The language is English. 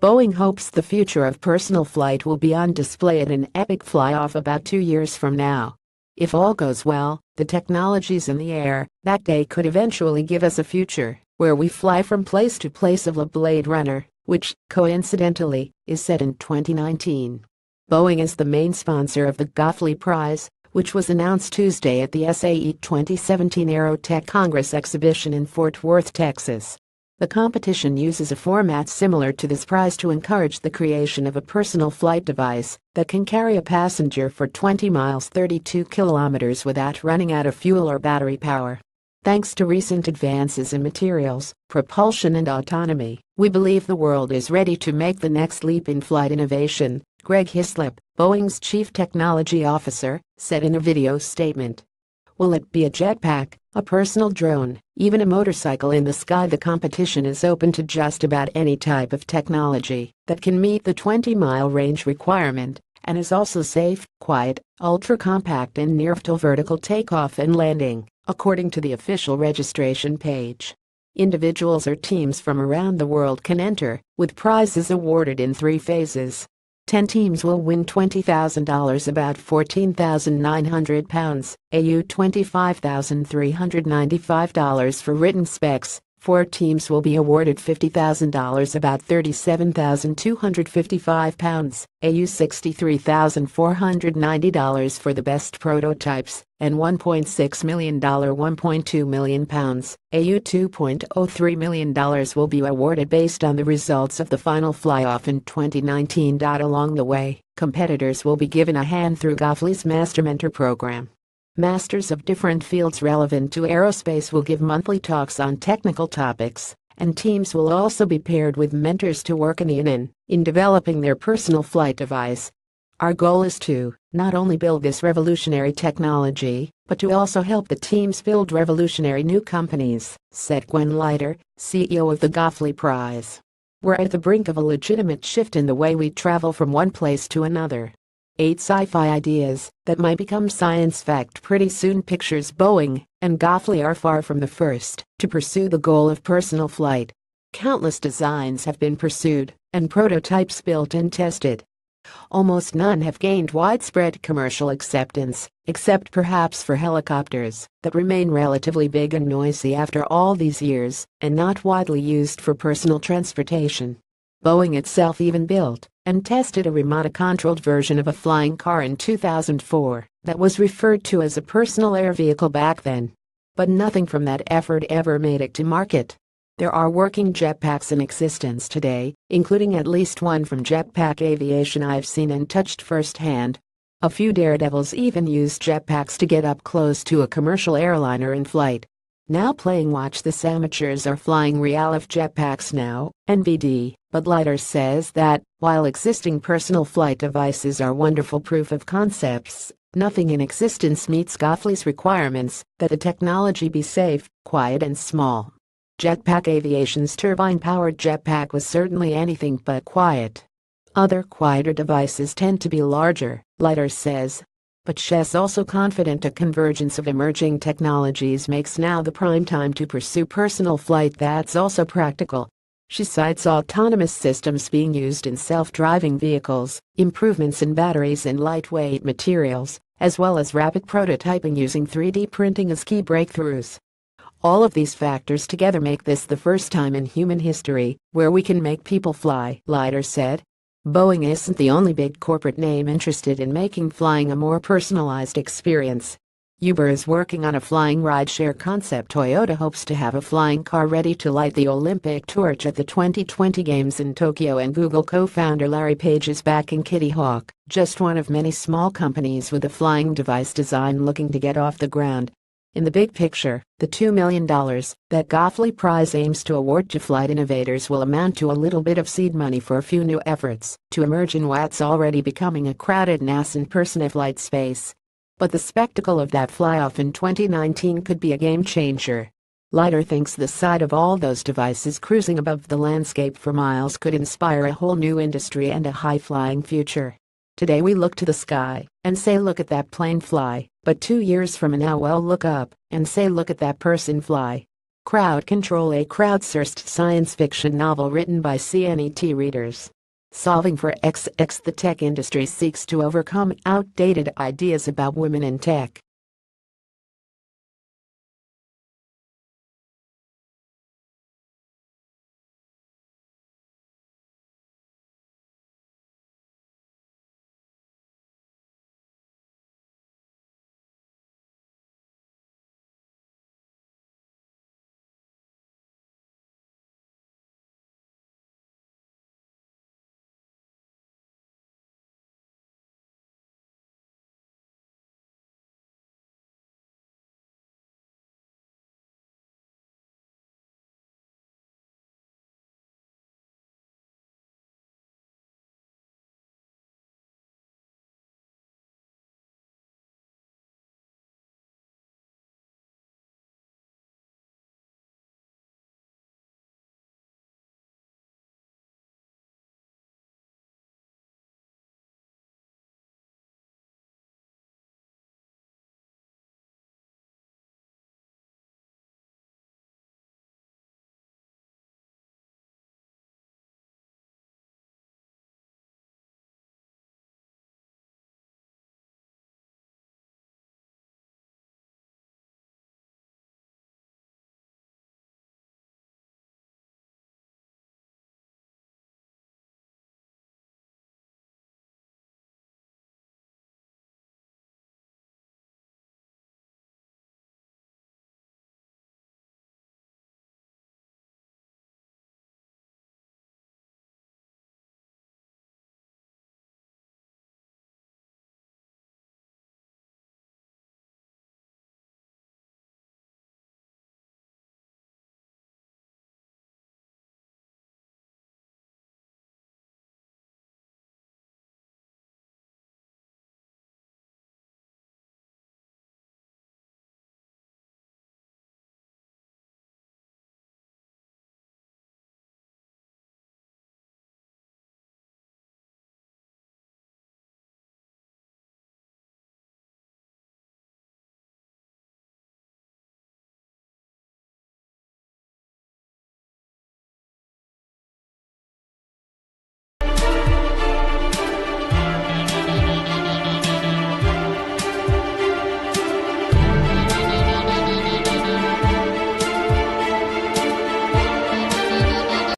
Boeing hopes the future of personal flight will be on display at an epic fly-off about two years from now. If all goes well, the technologies in the air that day could eventually give us a future where we fly from place to place of a Blade Runner, which, coincidentally, is set in 2019. Boeing is the main sponsor of the GoFly Prize, which was announced Tuesday at the SAE 2017 Aerotech Congress exhibition in Fort Worth, Texas. The competition uses a format similar to this prize to encourage the creation of a personal flight device that can carry a passenger for 20 miles 32 kilometers without running out of fuel or battery power. Thanks to recent advances in materials, propulsion and autonomy, we believe the world is ready to make the next leap in flight innovation, Greg Hyslop, Boeing's chief technology officer, said in a video statement. Will it be a jetpack, a personal drone, even a motorcycle in the sky? The competition is open to just about any type of technology that can meet the 20-mile range requirement and is also safe, quiet, ultra-compact and near to vertical takeoff and landing, according to the official registration page. Individuals or teams from around the world can enter, with prizes awarded in three phases. 10 teams will win $20,000 about 14,900 pounds, AU $25,395 for written specs. Four teams will be awarded $50,000 about 37,255 pounds, AU $63,490 for the best prototypes, and $1.6 million 1.2 million pounds, AU $2.03 million will be awarded based on the results of the final fly-off in 2019. Along the way, competitors will be given a hand through GoFly's Master Mentor program. Masters of different fields relevant to aerospace will give monthly talks on technical topics, and teams will also be paired with mentors to work in the in, in developing their personal flight device. Our goal is to not only build this revolutionary technology, but to also help the teams build revolutionary new companies, said Gwen Lighter, CEO of the GoFly Prize. We're at the brink of a legitimate shift in the way we travel from one place to another. Eight sci-fi ideas that might become science fact pretty soon pictures Boeing and GoFly are far from the first to pursue the goal of personal flight. Countless designs have been pursued and prototypes built and tested. Almost none have gained widespread commercial acceptance, except perhaps for helicopters that remain relatively big and noisy after all these years and not widely used for personal transportation. Boeing itself even built and tested a remote-controlled version of a flying car in 2004 that was referred to as a personal air vehicle back then. But nothing from that effort ever made it to market. There are working jetpacks in existence today, including at least one from Jetpack Aviation I've seen and touched firsthand. A few daredevils even used jetpacks to get up close to a commercial airliner in flight. Now playing watch this amateurs are flying Realif jetpacks now, NBD, but Lighter says that, while existing personal flight devices are wonderful proof of concepts, nothing in existence meets GoFly's requirements that the technology be safe, quiet and small. Jetpack Aviation's turbine-powered jetpack was certainly anything but quiet. Other quieter devices tend to be larger, Lighter says, but she's also confident a convergence of emerging technologies makes now the prime time to pursue personal flight that's also practical. She cites autonomous systems being used in self-driving vehicles, improvements in batteries and lightweight materials, as well as rapid prototyping using 3D printing as key breakthroughs. All of these factors together make this the first time in human history where we can make people fly, Lighter said. Boeing isn't the only big corporate name interested in making flying a more personalized experience. Uber is working on a flying rideshare concept. Toyota hopes to have a flying car ready to light the Olympic torch at the 2020 Games in Tokyo and Google co-founder Larry Page is backing Kitty Hawk, just one of many small companies with a flying device design looking to get off the ground. In the big picture, the $2 million that GoFly Prize aims to award to flight innovators will amount to a little bit of seed money for a few new efforts to emerge in what's already becoming a crowded nascent person of flight space. But the spectacle of that fly-off in 2019 could be a game-changer. Lighter thinks the sight of all those devices cruising above the landscape for miles could inspire a whole new industry and a high-flying future. Today we look to the sky and say look at that plane fly, but two years from now we'll look up and say look at that person fly. Crowd Control a crowdsourced science fiction novel written by CNET readers. Solving for XX the tech industry seeks to overcome outdated ideas about women in tech.